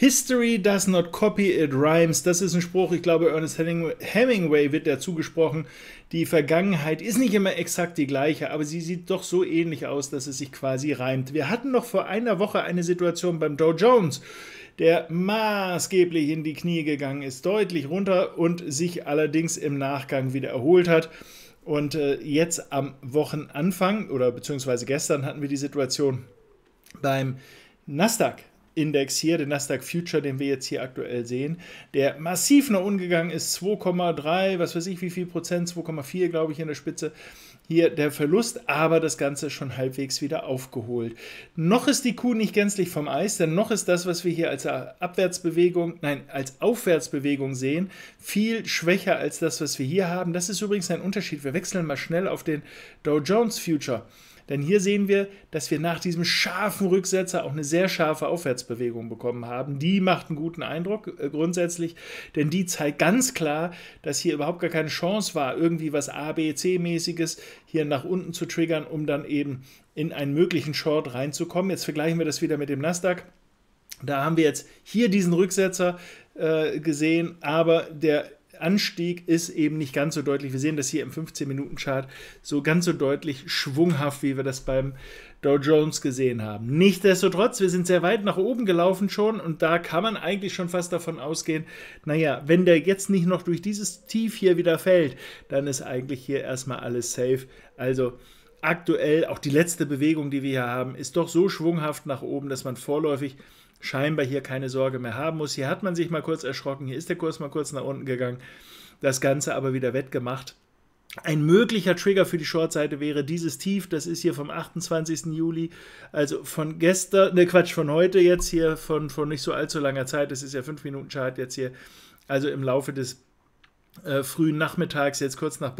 History does not copy, it rhymes. Das ist ein Spruch, ich glaube, Ernest Hemingway wird dazu gesprochen. Die Vergangenheit ist nicht immer exakt die gleiche, aber sie sieht doch so ähnlich aus, dass es sich quasi reimt. Wir hatten noch vor einer Woche eine Situation beim Dow Jones, der maßgeblich in die Knie gegangen ist, deutlich runter und sich allerdings im Nachgang wieder erholt hat. Und äh, jetzt am Wochenanfang oder beziehungsweise gestern hatten wir die Situation beim Nasdaq Index hier, den Nasdaq Future, den wir jetzt hier aktuell sehen, der massiv nach unten gegangen ist, 2,3, was weiß ich, wie viel Prozent, 2,4 glaube ich in der Spitze. Hier der Verlust, aber das Ganze schon halbwegs wieder aufgeholt. Noch ist die Kuh nicht gänzlich vom Eis, denn noch ist das, was wir hier als Abwärtsbewegung, nein, als Aufwärtsbewegung sehen, viel schwächer als das, was wir hier haben. Das ist übrigens ein Unterschied. Wir wechseln mal schnell auf den Dow Jones Future. Denn hier sehen wir, dass wir nach diesem scharfen Rücksetzer auch eine sehr scharfe Aufwärtsbewegung bekommen haben. Die macht einen guten Eindruck äh, grundsätzlich, denn die zeigt ganz klar, dass hier überhaupt gar keine Chance war, irgendwie was A, B, C-mäßiges hier nach unten zu triggern, um dann eben in einen möglichen Short reinzukommen. Jetzt vergleichen wir das wieder mit dem Nasdaq. Da haben wir jetzt hier diesen Rücksetzer äh, gesehen, aber der Anstieg ist eben nicht ganz so deutlich. Wir sehen das hier im 15-Minuten-Chart so ganz so deutlich schwunghaft, wie wir das beim Dow Jones gesehen haben. Nichtsdestotrotz, wir sind sehr weit nach oben gelaufen schon und da kann man eigentlich schon fast davon ausgehen, naja, wenn der jetzt nicht noch durch dieses Tief hier wieder fällt, dann ist eigentlich hier erstmal alles safe. Also aktuell, auch die letzte Bewegung, die wir hier haben, ist doch so schwunghaft nach oben, dass man vorläufig scheinbar hier keine Sorge mehr haben muss. Hier hat man sich mal kurz erschrocken, hier ist der Kurs mal kurz nach unten gegangen, das Ganze aber wieder wettgemacht. Ein möglicher Trigger für die Shortseite wäre dieses Tief, das ist hier vom 28. Juli, also von gestern, ne Quatsch, von heute jetzt hier, von, von nicht so allzu langer Zeit, das ist ja 5 Minuten Chart jetzt hier, also im Laufe des äh, frühen Nachmittags, jetzt kurz nach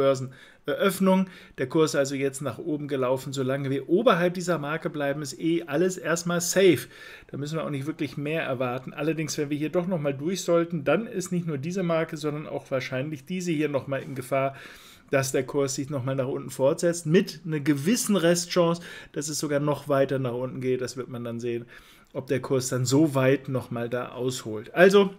Börseneröffnung. Der Kurs also jetzt nach oben gelaufen. Solange wir oberhalb dieser Marke bleiben, ist eh alles erstmal safe. Da müssen wir auch nicht wirklich mehr erwarten. Allerdings, wenn wir hier doch nochmal durch sollten, dann ist nicht nur diese Marke, sondern auch wahrscheinlich diese hier nochmal in Gefahr, dass der Kurs sich nochmal nach unten fortsetzt. Mit einer gewissen Restchance, dass es sogar noch weiter nach unten geht. Das wird man dann sehen, ob der Kurs dann so weit nochmal da ausholt. Also,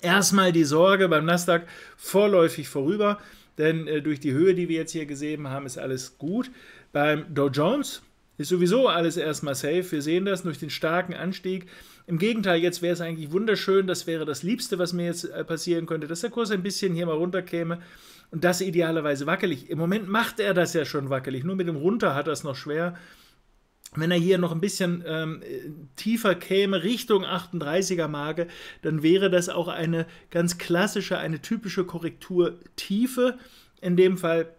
erstmal die Sorge beim Nasdaq vorläufig vorüber, denn äh, durch die Höhe, die wir jetzt hier gesehen haben, ist alles gut. Beim Dow Jones ist sowieso alles erstmal safe. Wir sehen das durch den starken Anstieg. Im Gegenteil, jetzt wäre es eigentlich wunderschön, das wäre das Liebste, was mir jetzt äh, passieren könnte, dass der Kurs ein bisschen hier mal runterkäme und das idealerweise wackelig. Im Moment macht er das ja schon wackelig, nur mit dem Runter hat er es noch schwer wenn er hier noch ein bisschen ähm, tiefer käme, Richtung 38er Marke, dann wäre das auch eine ganz klassische, eine typische Korrekturtiefe. In dem Fall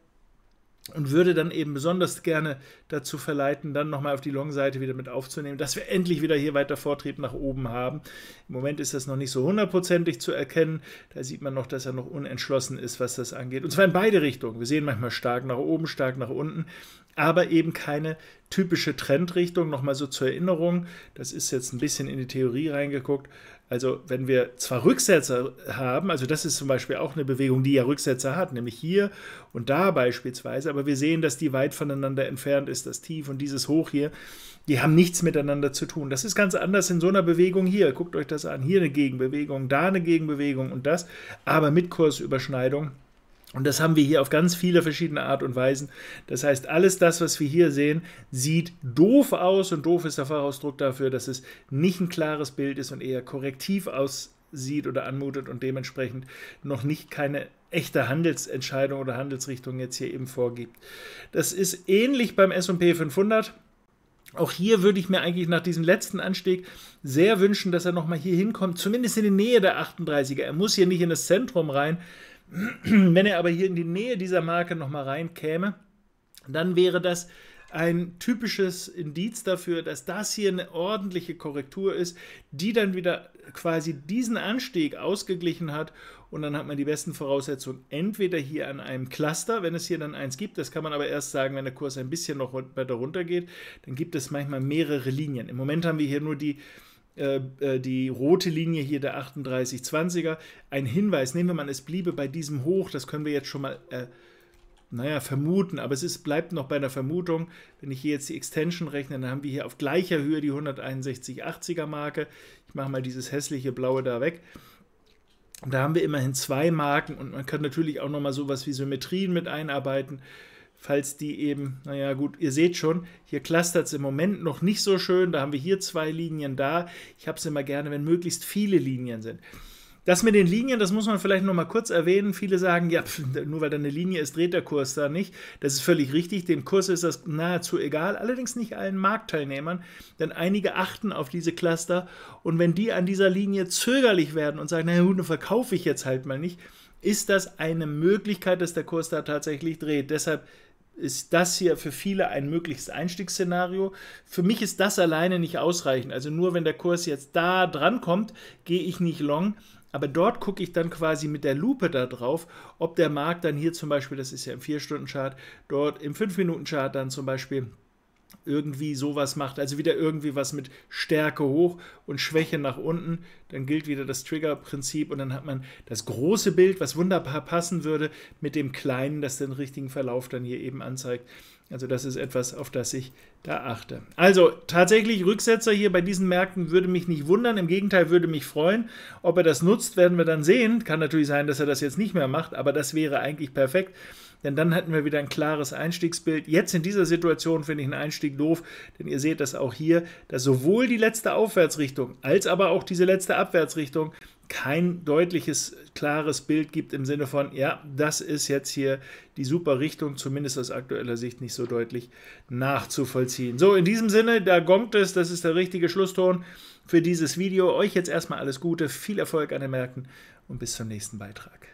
und würde dann eben besonders gerne dazu verleiten, dann nochmal auf die Long-Seite wieder mit aufzunehmen, dass wir endlich wieder hier weiter Vortrieb nach oben haben. Im Moment ist das noch nicht so hundertprozentig zu erkennen. Da sieht man noch, dass er noch unentschlossen ist, was das angeht. Und zwar in beide Richtungen. Wir sehen manchmal stark nach oben, stark nach unten, aber eben keine typische Trendrichtung. Nochmal so zur Erinnerung, das ist jetzt ein bisschen in die Theorie reingeguckt. Also wenn wir zwar Rücksetzer haben, also das ist zum Beispiel auch eine Bewegung, die ja Rücksetzer hat, nämlich hier und da beispielsweise, aber wir sehen, dass die weit voneinander entfernt ist, das Tief und dieses Hoch hier, die haben nichts miteinander zu tun. Das ist ganz anders in so einer Bewegung hier. Guckt euch das an. Hier eine Gegenbewegung, da eine Gegenbewegung und das, aber mit Kursüberschneidung. Und das haben wir hier auf ganz viele verschiedene Art und Weisen. Das heißt, alles das, was wir hier sehen, sieht doof aus und doof ist der Fachausdruck dafür, dass es nicht ein klares Bild ist und eher korrektiv aussieht oder anmutet und dementsprechend noch nicht keine echte Handelsentscheidung oder Handelsrichtung jetzt hier eben vorgibt. Das ist ähnlich beim S&P 500. Auch hier würde ich mir eigentlich nach diesem letzten Anstieg sehr wünschen, dass er nochmal hier hinkommt, zumindest in die Nähe der 38er. Er muss hier nicht in das Zentrum rein, wenn er aber hier in die Nähe dieser Marke nochmal reinkäme, dann wäre das ein typisches Indiz dafür, dass das hier eine ordentliche Korrektur ist, die dann wieder quasi diesen Anstieg ausgeglichen hat und dann hat man die besten Voraussetzungen entweder hier an einem Cluster, wenn es hier dann eins gibt, das kann man aber erst sagen, wenn der Kurs ein bisschen noch weiter runter geht, dann gibt es manchmal mehrere Linien. Im Moment haben wir hier nur die die rote Linie hier der 3820er. Ein Hinweis, nehmen wir mal, es bliebe bei diesem Hoch, das können wir jetzt schon mal naja, vermuten, aber es ist, bleibt noch bei einer Vermutung. Wenn ich hier jetzt die Extension rechne, dann haben wir hier auf gleicher Höhe die 161,80er Marke. Ich mache mal dieses hässliche Blaue da weg. Da haben wir immerhin zwei Marken und man kann natürlich auch nochmal sowas wie Symmetrien mit einarbeiten, falls die eben, naja gut, ihr seht schon, hier clustert es im Moment noch nicht so schön, da haben wir hier zwei Linien da. Ich habe es immer gerne, wenn möglichst viele Linien sind. Das mit den Linien, das muss man vielleicht noch mal kurz erwähnen. Viele sagen, ja, nur weil da eine Linie ist, dreht der Kurs da nicht. Das ist völlig richtig. Dem Kurs ist das nahezu egal. Allerdings nicht allen Marktteilnehmern, denn einige achten auf diese Cluster. Und wenn die an dieser Linie zögerlich werden und sagen, na gut, dann verkaufe ich jetzt halt mal nicht, ist das eine Möglichkeit, dass der Kurs da tatsächlich dreht. Deshalb ist das hier für viele ein mögliches Einstiegsszenario. Für mich ist das alleine nicht ausreichend. Also nur wenn der Kurs jetzt da dran kommt, gehe ich nicht long. Aber dort gucke ich dann quasi mit der Lupe da drauf, ob der Markt dann hier zum Beispiel, das ist ja im 4-Stunden-Chart, dort im 5-Minuten-Chart dann zum Beispiel irgendwie sowas macht, also wieder irgendwie was mit Stärke hoch und Schwäche nach unten, dann gilt wieder das Trigger-Prinzip und dann hat man das große Bild, was wunderbar passen würde, mit dem kleinen, das den richtigen Verlauf dann hier eben anzeigt. Also das ist etwas, auf das ich da achte. Also tatsächlich Rücksetzer hier bei diesen Märkten würde mich nicht wundern, im Gegenteil würde mich freuen. Ob er das nutzt, werden wir dann sehen. Kann natürlich sein, dass er das jetzt nicht mehr macht, aber das wäre eigentlich perfekt denn dann hätten wir wieder ein klares Einstiegsbild. Jetzt in dieser Situation finde ich einen Einstieg doof, denn ihr seht das auch hier, dass sowohl die letzte Aufwärtsrichtung als aber auch diese letzte Abwärtsrichtung kein deutliches, klares Bild gibt im Sinne von, ja, das ist jetzt hier die super Richtung, zumindest aus aktueller Sicht nicht so deutlich nachzuvollziehen. So, in diesem Sinne, da gongt es, das ist der richtige Schlusston für dieses Video. Euch jetzt erstmal alles Gute, viel Erfolg an den Märkten und bis zum nächsten Beitrag.